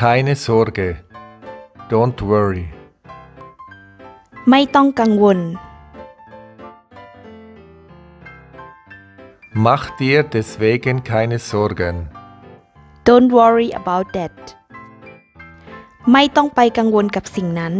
Keine Sorge. Don't worry. ไม่ต้องกังวล Mach dir deswegen keine Sorgen. Don't worry about that ไม่ต้องไปกังวลกับสิ่งนั้น